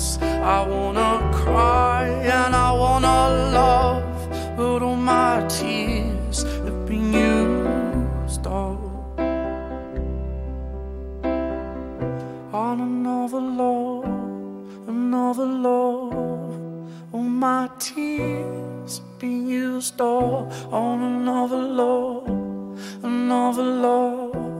nights. I wanna cry and I wanna love, but all my tears have been used up on another love, another love. All my tears have been used up on another love, another love.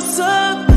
Santo.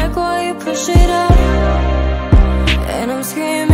back while you push it up. And I'm screaming